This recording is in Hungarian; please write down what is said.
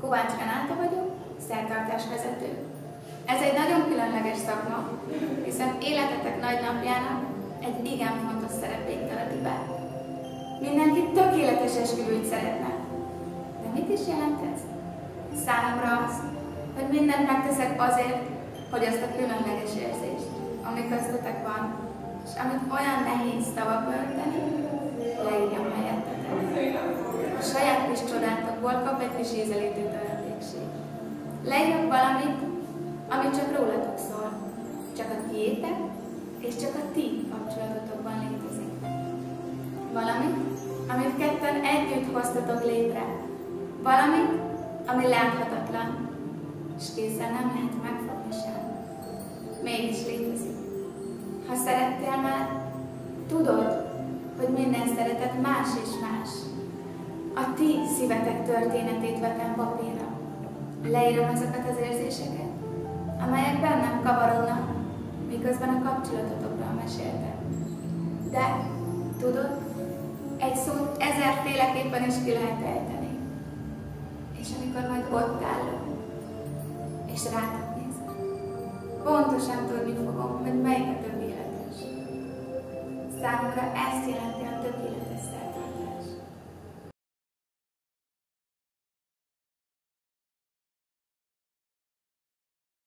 Kovács Renáta vagyok, szertartás vezető. Ez egy nagyon különleges szakma, hiszen életetek nagy napjának egy igen fontos szerepét tölti be. Mindenki tökéletes esküvőt szeretne. De mit is jelent ez? Számomra az, hogy mindent megteszek azért, hogy azt a különleges érzést, ami köztetek van, és amit olyan nehéz szavakba ölteni, leírjam helyettetek. A saját kis csodátokból kap egy kis ízelítő töltékség. Leírok valamit, ami csak rólatok szól, csak a tiétek, és csak a ti kapcsolatotokban létezik. Valamit, amit ketten együtt hoztatok létre. Valamit, ami láthatatlan, és kézzel nem lehet megfogni sem. Mégis létezik. Ha szerettél már, tudod, hogy minden szeretet más és más. A ti szívetek történetét vetem papírra. Leírom azokat az érzéseket, amelyek bennem kavarodnak, miközben a kapcsolatotokról meséltem. De, tudod, egy szót ezerféleképpen is ki lehet ejteni. És amikor majd ott állok, és rátok nézek, pontosan tudni fogom, hogy melyik a tökéletes. Számomra ezt jelenti